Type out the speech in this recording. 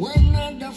When I die.